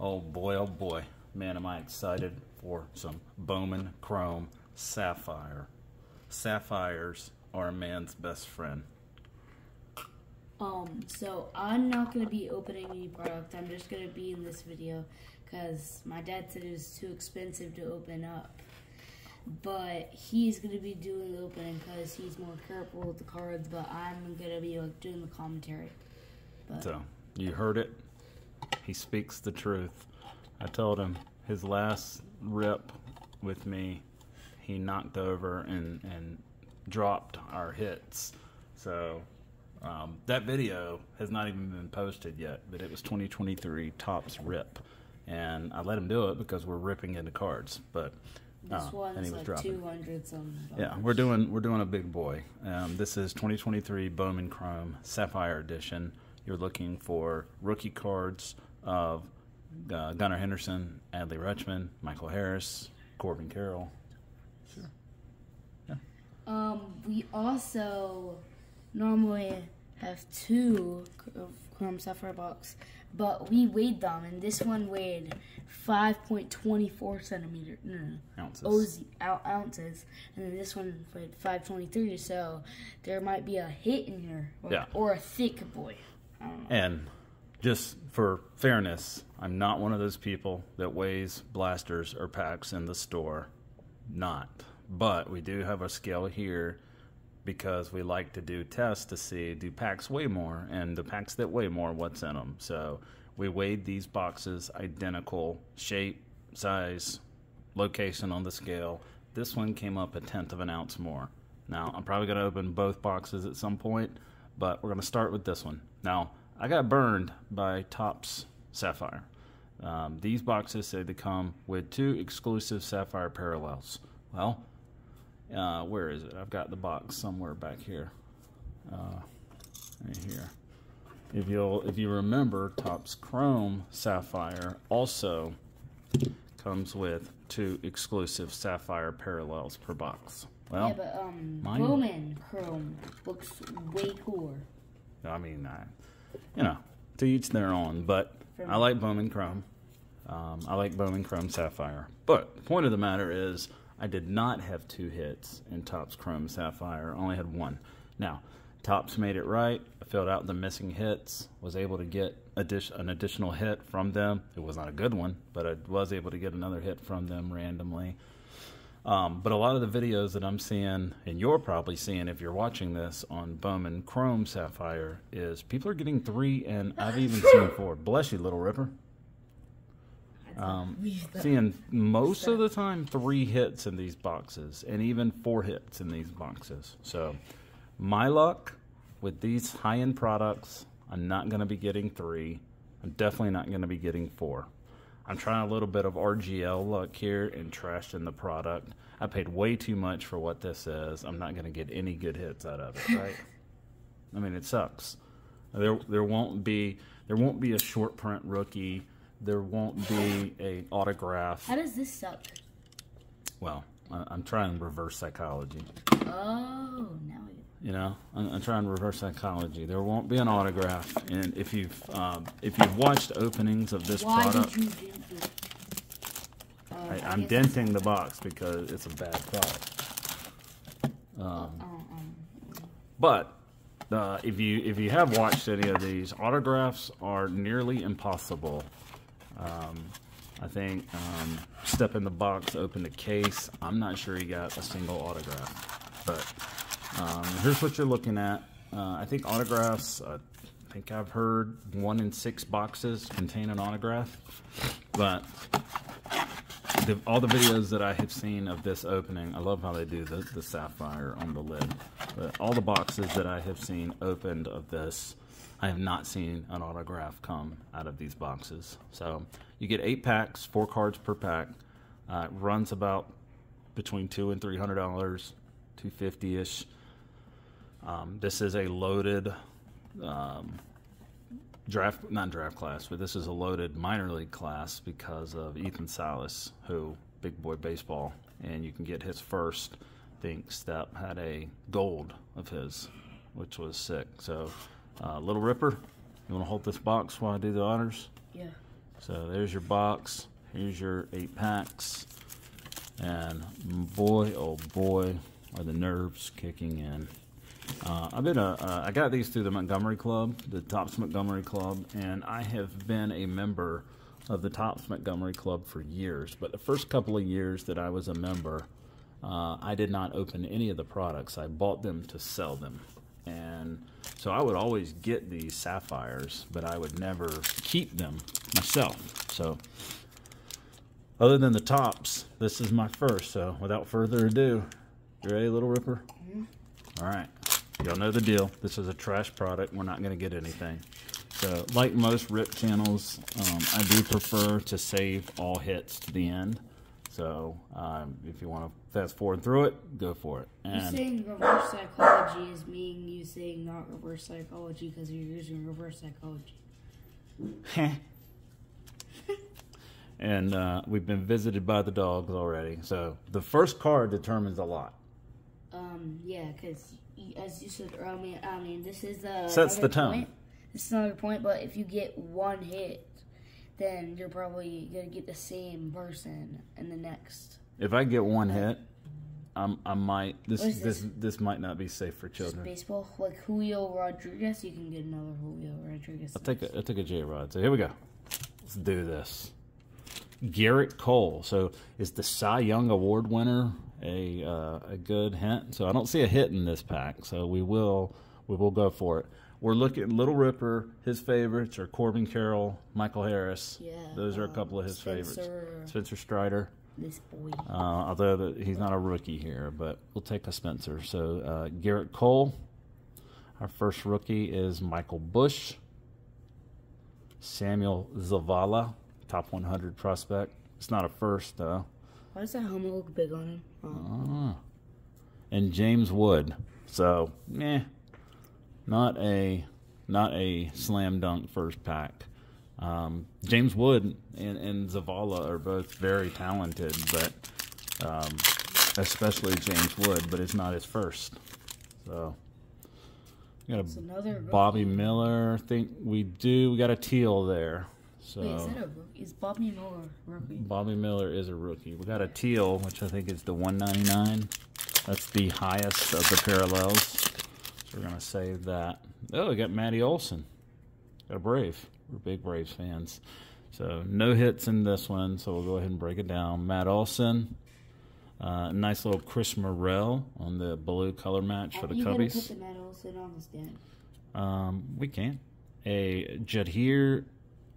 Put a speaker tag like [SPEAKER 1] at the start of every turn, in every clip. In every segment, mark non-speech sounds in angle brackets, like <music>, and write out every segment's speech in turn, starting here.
[SPEAKER 1] Oh boy, oh boy. Man, am I excited for some Bowman Chrome Sapphire. Sapphires are a man's best friend.
[SPEAKER 2] Um, so I'm not gonna be opening any product. I'm just gonna be in this video because my dad said it was too expensive to open up. But he's gonna be doing the opening because he's more careful with the cards. But I'm gonna be like doing the commentary. But
[SPEAKER 1] So, you heard it. He speaks the truth. I told him his last rip with me, he knocked over and, and dropped our hits. So, um, that video has not even been posted yet, but it was 2023 Topps Rip. And I let him do it because we're ripping into cards. But
[SPEAKER 2] this
[SPEAKER 1] uh,
[SPEAKER 2] one's like
[SPEAKER 1] dropping.
[SPEAKER 2] 200 some.
[SPEAKER 1] Yeah, we're doing we're doing a big boy. Um, this is 2023 Bowman Chrome Sapphire Edition. You're looking for rookie cards of uh, Gunnar Henderson, Adley Rutschman, Michael Harris, Corbin Carroll. Sure. Yeah.
[SPEAKER 2] Um, we also normally have two of Chrome Sapphire box, but we weighed them, and this one weighed 5.24 centimeter, no, no,
[SPEAKER 1] Ounces.
[SPEAKER 2] oz, ou- ounces, and then this one weighed 523. So there might be a hit in here, or,
[SPEAKER 1] Yeah.
[SPEAKER 2] or a thick boy. I don't know.
[SPEAKER 1] And just for fairness, I'm not one of those people that weighs blasters or packs in the store. Not. But we do have a scale here because we like to do tests to see do packs weigh more and the packs that weigh more what's in them. So we weighed these boxes identical shape, size, location on the scale. This one came up a tenth of an ounce more. Now, I'm probably going to open both boxes at some point, but we're going to start with this one. Now, I got burned by Topps Sapphire. Um, these boxes say they come with two exclusive Sapphire parallels. Well, uh, where is it? I've got the box somewhere back here. Uh, right here. If you'll, if you remember, Topps Chrome Sapphire also comes with two exclusive Sapphire parallels per box. Well,
[SPEAKER 2] yeah, but um,
[SPEAKER 1] mine-
[SPEAKER 2] Bowman Chrome looks way cooler.
[SPEAKER 1] I mean, I, you know, to each their own. But I like Bowman Chrome. Um, I like Bowman Chrome Sapphire. But the point of the matter is, I did not have two hits in Topps Chrome Sapphire. I only had one. Now, Topps made it right. I filled out the missing hits. Was able to get an additional hit from them. It was not a good one, but I was able to get another hit from them randomly. Um, but a lot of the videos that I'm seeing, and you're probably seeing if you're watching this on Bowman Chrome Sapphire, is people are getting three, and I've even <laughs> seen four. Bless you, little Ripper. Um, <laughs> seeing most of the time three hits in these boxes, and even four hits in these boxes. So, my luck with these high end products, I'm not going to be getting three. I'm definitely not going to be getting four. I'm trying a little bit of RGL luck here and trashing the product. I paid way too much for what this is. I'm not going to get any good hits out of it, <laughs> right? I mean, it sucks. There, there won't be, there won't be a short print rookie. There won't be a autograph.
[SPEAKER 2] How does this suck?
[SPEAKER 1] Well, I- I'm trying reverse psychology.
[SPEAKER 2] Oh, we.
[SPEAKER 1] You know, I'm, I'm trying to reverse psychology. There won't be an autograph, and if you've um, if you've watched openings of this
[SPEAKER 2] Why
[SPEAKER 1] product,
[SPEAKER 2] did you dent it? Um,
[SPEAKER 1] I,
[SPEAKER 2] I
[SPEAKER 1] I'm denting the box because it's a bad product.
[SPEAKER 2] Oh, um,
[SPEAKER 1] But uh, if you if you have watched any of these, autographs are nearly impossible. Um, I think um, step in the box, open the case. I'm not sure he got a single autograph, but um, here's what you're looking at. Uh, I think autographs. Uh, I think I've heard one in six boxes contain an autograph, but the, all the videos that I have seen of this opening, I love how they do the, the sapphire on the lid. But all the boxes that I have seen opened of this, I have not seen an autograph come out of these boxes. So you get eight packs, four cards per pack. Uh, it runs about between two and three hundred dollars, two fifty ish. Um, this is a loaded um, draft, not draft class, but this is a loaded minor league class because of Ethan Salas, who big boy baseball, and you can get his first. I think Step had a gold of his, which was sick. So, uh, Little Ripper, you want to hold this box while I do the honors?
[SPEAKER 2] yeah.
[SPEAKER 1] So there's your box. Here's your eight packs. And boy, oh boy, are the nerves kicking in. Uh, I've been a, uh, I got these through the Montgomery Club, the Topps Montgomery Club, and I have been a member of the Topps Montgomery Club for years. But the first couple of years that I was a member, uh, I did not open any of the products. I bought them to sell them. And so I would always get these sapphires, but I would never keep them myself. So other than the Topps, this is my first. So without further ado, you ready, Little Ripper? All right. Y'all know the deal. This is a trash product. We're not going to get anything. So, like most rip channels, um, I do prefer to save all hits to the end. So, um, if you want to fast forward through it, go for it.
[SPEAKER 2] You
[SPEAKER 1] And
[SPEAKER 2] saying reverse psychology is meaning you saying not reverse psychology because you're using reverse psychology. <laughs>
[SPEAKER 1] and uh, we've been visited by the dogs already. So, the first card determines a lot.
[SPEAKER 2] Um, yeah, because as you said earlier, I mean, this is uh,
[SPEAKER 1] Sets the tone.
[SPEAKER 2] Point. This is another point, but if you get one hit, then you're probably gonna get the same person in the next.
[SPEAKER 1] If I get one hit, I'm, I might. This, this
[SPEAKER 2] this?
[SPEAKER 1] this might not be safe for children.
[SPEAKER 2] baseball, like Julio Rodriguez, you can get another Julio Rodriguez.
[SPEAKER 1] I'll take a, I'll take a J Rod. So here we go. Let's do this. Gerrit Cole. So is the Cy Young Award winner a uh, a good hint? So I don't see a hit in this pack. So we will we will go for it. We're looking Little Ripper. His favorites are Corbin Carroll, Michael Harris.
[SPEAKER 2] Yeah,
[SPEAKER 1] those are a couple of his favorites.
[SPEAKER 2] Spencer.
[SPEAKER 1] Spencer Strider.
[SPEAKER 2] This boy.
[SPEAKER 1] Uh, although the, he's not a rookie here, but we'll take a Spencer. So uh, Gerrit Cole. Our first rookie is Michael Busch. Samuel Zavala, top 100 prospect. It's not a first though.
[SPEAKER 2] Why does that helmet look big on him? Oh.
[SPEAKER 1] Ah. And James Wood. So, meh, not a not a slam dunk first pack. Um, James Wood and, and Zavala are both very talented, but um, especially James Wood, but it's not his first. So, we got a. Bobby Miller. I think we do. We got a teal there. So.
[SPEAKER 2] Wait, is that a? Is Bobby Miller rookie?
[SPEAKER 1] Bobby Miller is a rookie. We got a teal, which I think is the 199. That's the highest of the parallels. So we're gonna save that. Oh, we got Matty Olson. Got a Brave. We're big Braves fans. So no hits in this one. So we'll go ahead and break it down. Matt Olson. Uh, nice little Chris Morel on the blue color match for the
[SPEAKER 2] you gotta put the medals in on the stand.
[SPEAKER 1] Um, we can't. A Jadher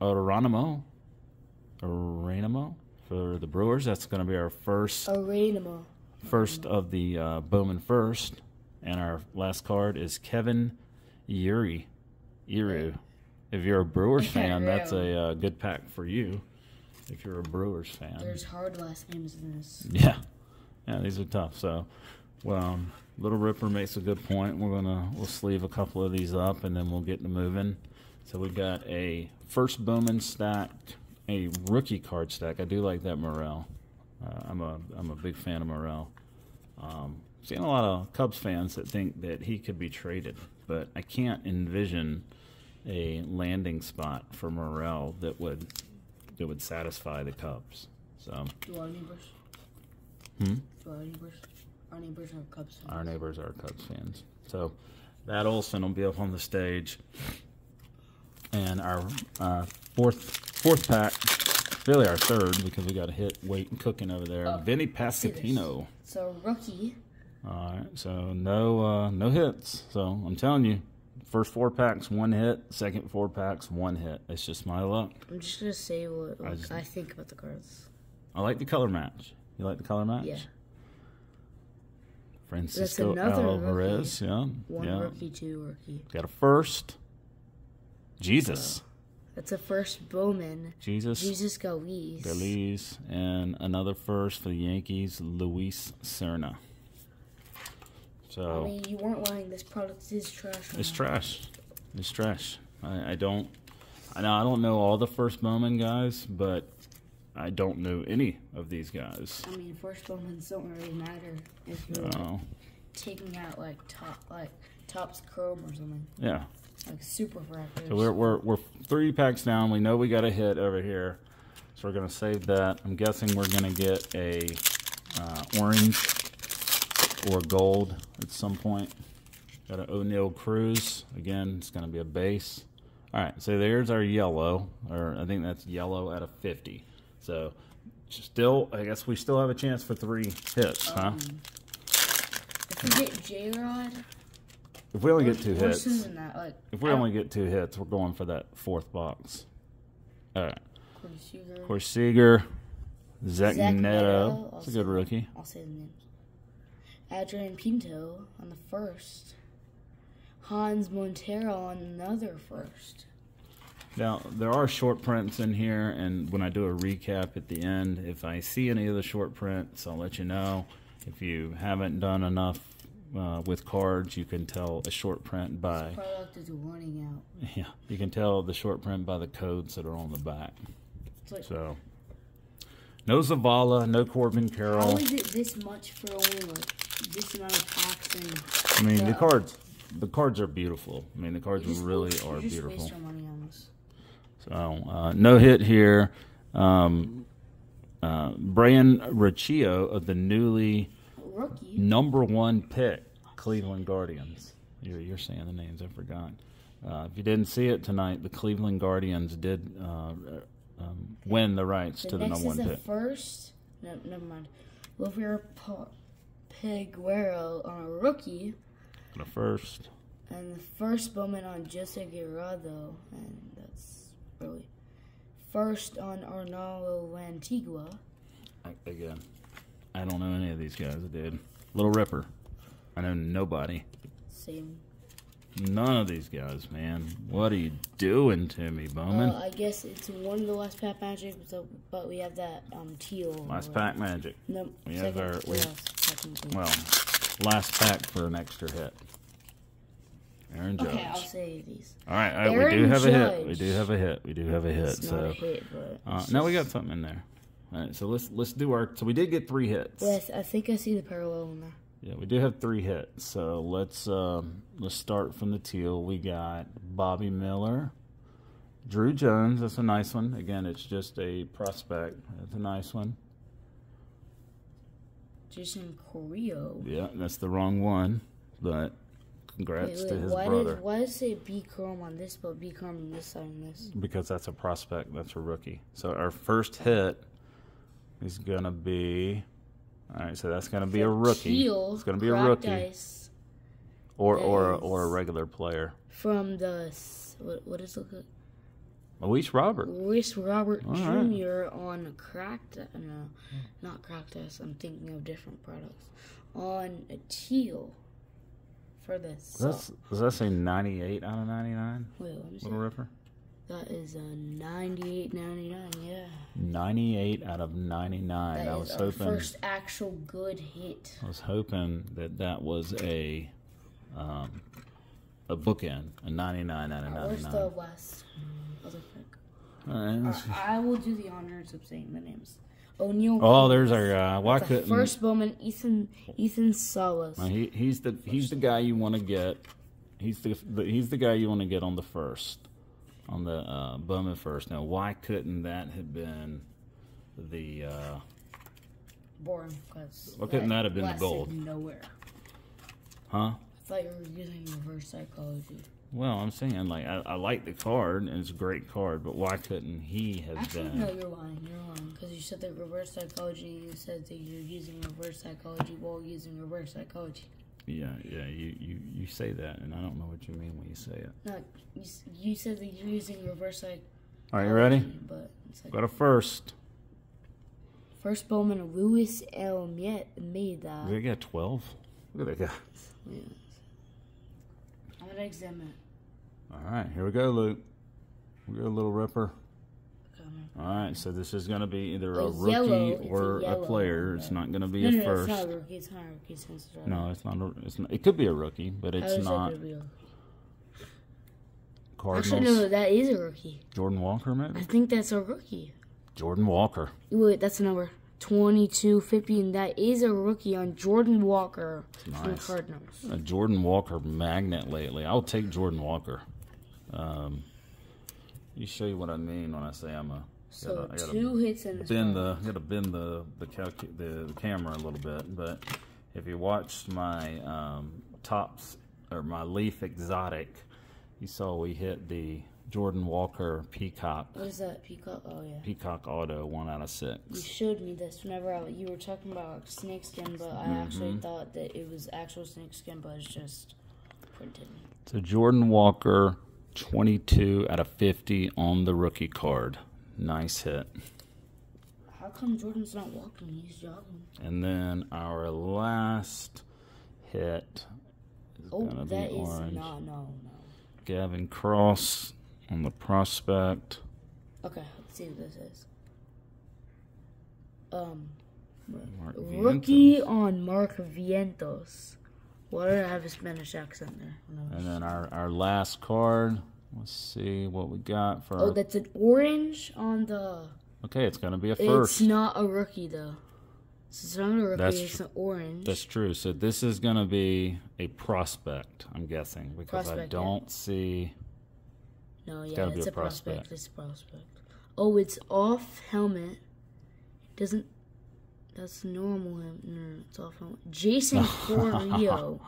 [SPEAKER 1] Areinamo. Areinamo for the Brewers. That's going to be our first
[SPEAKER 2] Areinamo.
[SPEAKER 1] first of the uh, Bowman first, and our last card is Kevin Yuri. Iru. If you're a Brewers <laughs> fan, that's a uh, good pack for you. If you're a Brewers fan,
[SPEAKER 2] There's hard last names in this.
[SPEAKER 1] yeah, yeah, these are tough. So, well, um, Little Ripper makes a good point. We're gonna we'll sleeve a couple of these up, and then we'll get to moving. So we got a first Bowman stack, a rookie card stack. I do like that Morel. Uh, I'm a I'm a big fan of Morel. Um, seen a lot of Cubs fans that think that he could be traded, but I can't envision a landing spot for Morel that would that would satisfy the Cubs. So
[SPEAKER 2] Do our neighbors?
[SPEAKER 1] Hmm?
[SPEAKER 2] Do our neighbors? Our neighbors are Cubs. fans.
[SPEAKER 1] our neighbors are Cubs fans. So that Olson will be up on the stage, and our uh, fourth fourth pack, really our third because we got a hit waiting cooking over there.
[SPEAKER 2] Oh,
[SPEAKER 1] Vinny
[SPEAKER 2] let's see this.
[SPEAKER 1] Pasquantino.
[SPEAKER 2] So rookie.
[SPEAKER 1] All right, so no uh, no hits. So I'm telling you, first four packs one hit, second four packs one hit. It's just my luck.
[SPEAKER 2] I'm just gonna say what
[SPEAKER 1] I just-
[SPEAKER 2] I think about the cards.
[SPEAKER 1] I like the color match. You like the color match?
[SPEAKER 2] Yeah.
[SPEAKER 1] Francisco Alvarez. Yeah.
[SPEAKER 2] One
[SPEAKER 1] yeah.
[SPEAKER 2] rookie, two rookie.
[SPEAKER 1] Got a first. Jesus.
[SPEAKER 2] That's a first Bowman.
[SPEAKER 1] Jesus.
[SPEAKER 2] Jesus Galise.
[SPEAKER 1] Belize, and another first for the Yankees, Luis Serna.
[SPEAKER 2] I mean, you weren't lying. This product is trash.
[SPEAKER 1] it's
[SPEAKER 2] now.
[SPEAKER 1] trash. It's trash. I, I don't. I know I don't know all the first Bowman guys, but I don't know any of these guys.
[SPEAKER 2] I mean, first Bowmans don't really matter if you're
[SPEAKER 1] Oh,
[SPEAKER 2] taking out like top, like Topps chrome or something.
[SPEAKER 1] yeah.
[SPEAKER 2] Like super fractors.
[SPEAKER 1] So we're, we're, we're three packs down. We know we got a hit over here. So we're going to save that. I'm guessing we're going to get a uh, orange or gold at some point. Got an Oneil Cruz. Again, it's going to be a base. All right, so there's our yellow, or I think that's yellow out of 50. So still, I guess we still have a chance for three hits, huh?
[SPEAKER 2] Um, if we get J Rod,
[SPEAKER 1] If we only get two hits,
[SPEAKER 2] sending that. Like,
[SPEAKER 1] if we only get two hits, we're going for that fourth box. All right.
[SPEAKER 2] Corey Seager,
[SPEAKER 1] Of Seager, Zach,
[SPEAKER 2] Zach
[SPEAKER 1] Neto.
[SPEAKER 2] Neto,
[SPEAKER 1] That's a good rookie.
[SPEAKER 2] I'll say the names. Adrian Pinto on the first. Hans Montero on another first.
[SPEAKER 1] Now, there are short prints in here, and when I do a recap at the end, if I see any of the short prints, I'll let you know. If you haven't done enough uh, with cards, you can tell a short print by
[SPEAKER 2] Product is running out. <laughs>
[SPEAKER 1] yeah, you can tell the short print by the codes that are on the back. So, no Zavala, no Corbin Carroll.
[SPEAKER 2] is it this much for only like this amount of packs and
[SPEAKER 1] I mean, the
[SPEAKER 2] Yeah.
[SPEAKER 1] cards, the cards are beautiful. I mean, the cards really are
[SPEAKER 2] just
[SPEAKER 1] beautiful.
[SPEAKER 2] Waste money on this.
[SPEAKER 1] So uh, no hit here. Um, uh, Brayan Rocchio of the newly
[SPEAKER 2] Rookie.
[SPEAKER 1] number one pick, Cleveland Guardians. You're, you're saying the names, I forgot. Uh, if you didn't see it tonight, the Cleveland Guardians did uh, um, win the rights
[SPEAKER 2] The
[SPEAKER 1] to the
[SPEAKER 2] next
[SPEAKER 1] number
[SPEAKER 2] is
[SPEAKER 1] one
[SPEAKER 2] the
[SPEAKER 1] pick.
[SPEAKER 2] first. No, never mind. Wilfred Pa- Peguero on a rookie,
[SPEAKER 1] The first.
[SPEAKER 2] and the first Bowman on Jose Guerrero, and that's really first on Arnaldo Antigua.
[SPEAKER 1] Again, I don't know any of these guys, dude. Little Ripper. I know nobody.
[SPEAKER 2] Same.
[SPEAKER 1] None of these guys, man. What are you doing to me, Bowman?
[SPEAKER 2] Well, I guess it's one of the last pack magic, so, but we have that um teal.
[SPEAKER 1] Last pack magic.
[SPEAKER 2] No,
[SPEAKER 1] We have our- we- Well, last pack for an extra hit. Aaron Judge.
[SPEAKER 2] okay, I'll say these.
[SPEAKER 1] All right, all right. We do have a hit. We do have a hit. We do have a hit.
[SPEAKER 2] It's
[SPEAKER 1] so
[SPEAKER 2] hit,
[SPEAKER 1] uh, now we got something in there. All right, so let's let's do our. So we did get three hits.
[SPEAKER 2] Yes, I think I see the parallel in there.
[SPEAKER 1] Yeah, we do have three hits. So let's um, let's start from the teal. We got Bobby Miller, Drew Jones. That's a nice one. Again, it's just a prospect. That's a nice one.
[SPEAKER 2] Jaison Chourio.
[SPEAKER 1] Yeah, that's the wrong one, but
[SPEAKER 2] Wait,
[SPEAKER 1] congrats
[SPEAKER 2] wait,
[SPEAKER 1] to his
[SPEAKER 2] why
[SPEAKER 1] brother.
[SPEAKER 2] Does, why does it say B Chrome on this, but B Chrome on this side on this?
[SPEAKER 1] because that's a prospect. That's a rookie. So our first hit is gonna be. All right, so that's gonna be a rookie. It's gonna be a rookie, or or or a regular player.
[SPEAKER 2] from the what, what is it?
[SPEAKER 1] Luis Robert.
[SPEAKER 2] Luis Robert
[SPEAKER 1] All right.
[SPEAKER 2] Jr. on cracked. Uh, no, not cracked ice. I'm thinking of different products. On a teal for this.
[SPEAKER 1] That's does that say ninety eight out of ninety nine?
[SPEAKER 2] Wait, let me see.
[SPEAKER 1] Little Ripper.
[SPEAKER 2] That is a 98.99. Yeah.
[SPEAKER 1] Ninety eight out of ninety nine.
[SPEAKER 2] That
[SPEAKER 1] I was
[SPEAKER 2] our
[SPEAKER 1] hoping.
[SPEAKER 2] first actual good hit.
[SPEAKER 1] I was hoping that that was a um, a bookend, a ninety nine out of ninety
[SPEAKER 2] Where's the last other pick?
[SPEAKER 1] All right, let's-
[SPEAKER 2] I will do the honors of saying the names. O'Neal.
[SPEAKER 1] Oh, there's our guy. Why
[SPEAKER 2] The
[SPEAKER 1] couldn't
[SPEAKER 2] first Bowman, Ethan Ethan Salas.
[SPEAKER 1] Well, he, he's the he's the guy you want to get. He's the, the he's the guy you want to get on the first, on the uh, Bowman first. Now, why couldn't that have been the? Uh,
[SPEAKER 2] Boring, because
[SPEAKER 1] Why couldn't that have been the gold?
[SPEAKER 2] Nowhere.
[SPEAKER 1] huh?
[SPEAKER 2] I thought you were using reverse psychology.
[SPEAKER 1] Well, I'm saying like I, I like the card and it's a great card, but why couldn't he have
[SPEAKER 2] Actually,
[SPEAKER 1] been?
[SPEAKER 2] no, you're lying. You're lying because you said that reverse psychology. You said that you're using reverse psychology while using reverse psychology.
[SPEAKER 1] Yeah, yeah. You, you you say that, and I don't know what you mean when you say it.
[SPEAKER 2] No, you, you said that you're using reverse psychology.
[SPEAKER 1] Right, you ready?
[SPEAKER 2] But it's like
[SPEAKER 1] Got a first.
[SPEAKER 2] first Bowman, Luis El made that.
[SPEAKER 1] They got twelve. Look at that guy.
[SPEAKER 2] I'm gonna examine it.
[SPEAKER 1] All right, here we go, Luke. We got a little ripper. All right, so this is going to be either a
[SPEAKER 2] A
[SPEAKER 1] rookie
[SPEAKER 2] yellow, it's a
[SPEAKER 1] or a, player. It's not going to be
[SPEAKER 2] No,
[SPEAKER 1] a
[SPEAKER 2] no, no,
[SPEAKER 1] first.
[SPEAKER 2] it's not a rookie. It's not a rookie it's
[SPEAKER 1] no, it's not. A, it's not. It could be a rookie, but it's not.
[SPEAKER 2] a-
[SPEAKER 1] Cardinals.
[SPEAKER 2] Actually, no, that is a rookie.
[SPEAKER 1] Jordan Walker,
[SPEAKER 2] I think that's a rookie.
[SPEAKER 1] Jordan Walker.
[SPEAKER 2] Wait, that's the number. 2250, and that is a rookie on Jordan Walker from the
[SPEAKER 1] Nice.
[SPEAKER 2] Cardinals.
[SPEAKER 1] A Jordan Walker magnet lately. I'll take Jordan Walker. Um, you show you what I mean when I say I'm a.
[SPEAKER 2] So
[SPEAKER 1] gotta- gotta
[SPEAKER 2] two hits in this
[SPEAKER 1] bend the gotta bend the the, the camera a little bit. But if you watched my um, Topps or my Leaf Exotic, you saw we hit the Jordan Walker Peacock
[SPEAKER 2] What is that? Peacock? Oh yeah.
[SPEAKER 1] Peacock Auto one out of six.
[SPEAKER 2] You showed me this whenever I, you were talking about snakeskin, but I
[SPEAKER 1] Mm-hmm.
[SPEAKER 2] actually thought that it was actual snakeskin, but it's just printed.
[SPEAKER 1] So Jordan Walker, 22 out of 50 on the rookie card. Nice hit.
[SPEAKER 2] How come Jordan's not walking? He's jogging.
[SPEAKER 1] And then our last hit is
[SPEAKER 2] Oh,
[SPEAKER 1] gonna
[SPEAKER 2] that
[SPEAKER 1] be
[SPEAKER 2] is
[SPEAKER 1] orange.
[SPEAKER 2] not. No, no.
[SPEAKER 1] Gavin Cross on the prospect.
[SPEAKER 2] Okay, let's see what this is. Um,
[SPEAKER 1] Mark
[SPEAKER 2] rookie on Mark Vientos. Why did I have a Spanish accent there?
[SPEAKER 1] And then our, our last card. Let's see what we got for.
[SPEAKER 2] Oh, that's an orange on the.
[SPEAKER 1] okay, it's gonna be a first.
[SPEAKER 2] It's not a rookie though. It's not a rookie.
[SPEAKER 1] That's
[SPEAKER 2] it's an orange.
[SPEAKER 1] That's true. So this is gonna be a prospect. I'm guessing because I
[SPEAKER 2] Prospect, yeah.
[SPEAKER 1] don't see.
[SPEAKER 2] No, yeah,
[SPEAKER 1] gotta be
[SPEAKER 2] it's
[SPEAKER 1] a
[SPEAKER 2] a prospect.
[SPEAKER 1] prospect.
[SPEAKER 2] It's a prospect. Oh, it's off helmet. Doesn't. That's normal. No, no, it's off helmet. Jason <laughs> Corrio.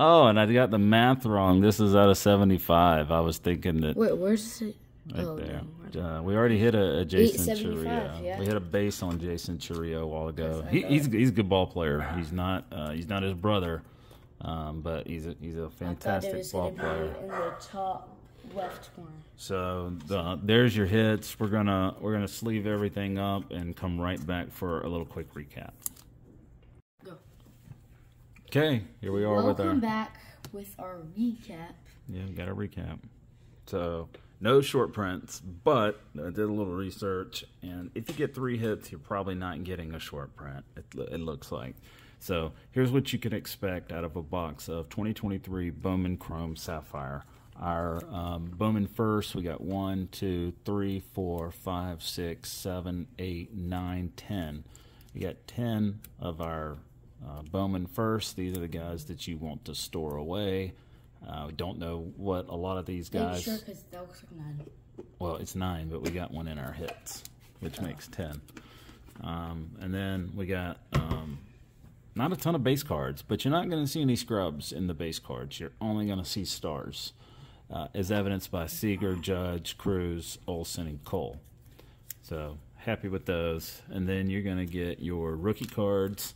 [SPEAKER 1] Oh, and I got the math wrong. This is out of 75. I was thinking that
[SPEAKER 2] Wait, where's it?
[SPEAKER 1] right
[SPEAKER 2] oh,
[SPEAKER 1] there.
[SPEAKER 2] no.
[SPEAKER 1] Uh, we already hit a, a Jason
[SPEAKER 2] 875,
[SPEAKER 1] Chourio.
[SPEAKER 2] yeah.
[SPEAKER 1] We hit a base on Jaison Chourio a while ago.
[SPEAKER 2] Yes,
[SPEAKER 1] He, he's he's a good ball player. He's not uh, he's not his brother, um, but he's a he's a
[SPEAKER 2] I thought it
[SPEAKER 1] fantastic ball player.
[SPEAKER 2] in the top left corner.
[SPEAKER 1] So the, there's your hits. We're gonna we're gonna sleeve everything up and come right back for a little quick recap. Okay, here we are with our
[SPEAKER 2] Welcome back with our recap.
[SPEAKER 1] Yeah, we got a recap. So no short prints, but I did a little research, and if you get three hits, you're probably not getting a short print. It, it looks like. So here's what you can expect out of a box of 2023 Bowman Chrome Sapphire. Our um, Bowman first, we got one, two, three, four, five, six, seven, eight, nine, ten. We got ten of our uh, Bowman first. These are the guys that you want to store away. Uh, we don't know what a lot of these guys.
[SPEAKER 2] sure because that looks like nine.
[SPEAKER 1] Well, it's nine, but we got one in our hits, which makes ten. Um, and then we got um, not a ton of base cards, but you're not going to see any scrubs in the base cards. You're only going to see stars, uh, as evidenced by Seager, Judge, Cruz, Olson, and Cole. So happy with those. And then you're going to get your rookie cards.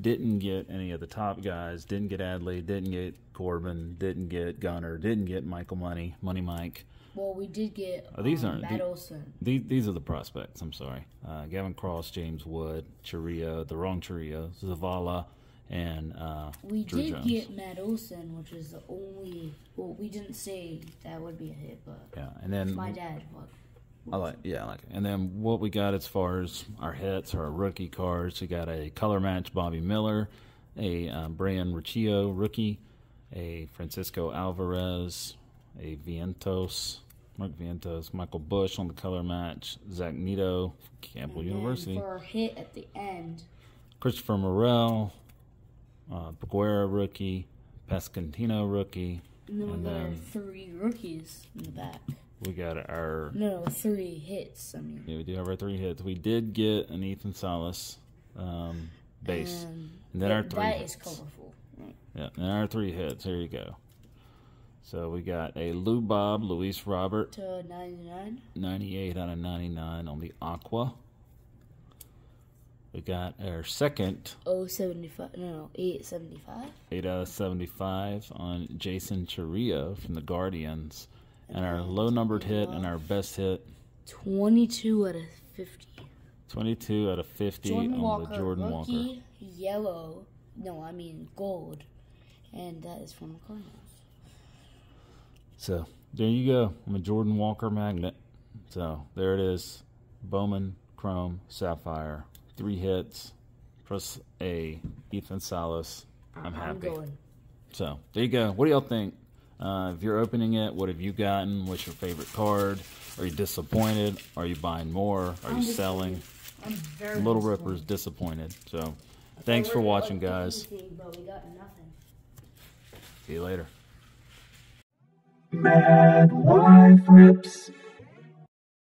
[SPEAKER 1] Didn't get any of the top guys. Didn't get Adley. Didn't get Corbin. Didn't get Gunnar. Didn't get Michael Money. Money Mike.
[SPEAKER 2] Well, we did get
[SPEAKER 1] Oh, these
[SPEAKER 2] um,
[SPEAKER 1] aren't-
[SPEAKER 2] Matt
[SPEAKER 1] the-
[SPEAKER 2] Olson.
[SPEAKER 1] These, these are the prospects. I'm sorry. Uh, Gavin Cross, James Wood, Chourio, the wrong Chourio, Zavala, and uh,
[SPEAKER 2] We
[SPEAKER 1] Drew
[SPEAKER 2] did
[SPEAKER 1] Jones.
[SPEAKER 2] get Matt Olson, which is the only. Well, we didn't say that would be a hit, but
[SPEAKER 1] yeah, and then
[SPEAKER 2] my dad.
[SPEAKER 1] I like yeah, I like it. And then what we got as far as our hits, our rookie cards, we got a color match Bobby Miller, a um, Brayan Rocchio rookie, a Francisco Alvarez, a Vientos, Mark Vientos, Michael Busch on the color match, Zach Neto, Campbell
[SPEAKER 2] And
[SPEAKER 1] University.
[SPEAKER 2] for our hit at the end,
[SPEAKER 1] Christopher Morel, uh, rookie, Pasquantino rookie,
[SPEAKER 2] and then
[SPEAKER 1] And then-
[SPEAKER 2] three rookies in the back.
[SPEAKER 1] We got our
[SPEAKER 2] No, three hits. I mean,
[SPEAKER 1] yeah, we do have our three hits. We did get an Ethan Salas um, base,
[SPEAKER 2] and
[SPEAKER 1] and then
[SPEAKER 2] that-
[SPEAKER 1] our three
[SPEAKER 2] that is
[SPEAKER 1] hits.
[SPEAKER 2] colorful. Right.
[SPEAKER 1] Yeah, and our three hits. Here you go. So we got a Lou Bob, Luis Robert,
[SPEAKER 2] To ninety nine.
[SPEAKER 1] 98 out of 99 on the Aqua. We got our second
[SPEAKER 2] Oh, 75. No, no, 875.
[SPEAKER 1] 8 out of 75 on Jaison Chourio from the Guardians. And our low numbered hit and our best hit,
[SPEAKER 2] 22 out of 50.
[SPEAKER 1] 22 out of 50
[SPEAKER 2] Jordan
[SPEAKER 1] on
[SPEAKER 2] Walker,
[SPEAKER 1] the Jordan Walker.
[SPEAKER 2] rookie, yellow. No, I mean gold. And that is from the Cardinals.
[SPEAKER 1] So there you go. I'm a Jordan Walker magnet. So there it is. Bowman, Chrome, Sapphire. Three hits plus a Ethan Salas. I'm happy.
[SPEAKER 2] I'm going.
[SPEAKER 1] So there you go. What do y'all think? Uh, if you're opening it, what have you gotten? What's your favorite card? Are you disappointed? Are you buying more? Are
[SPEAKER 2] I'm
[SPEAKER 1] you selling?
[SPEAKER 2] I'm very
[SPEAKER 1] Little
[SPEAKER 2] disappointed.
[SPEAKER 1] Ripper's disappointed. So thanks for watching, guys.
[SPEAKER 2] anything, But we got nothing.
[SPEAKER 1] See you later. Mad Wife Rips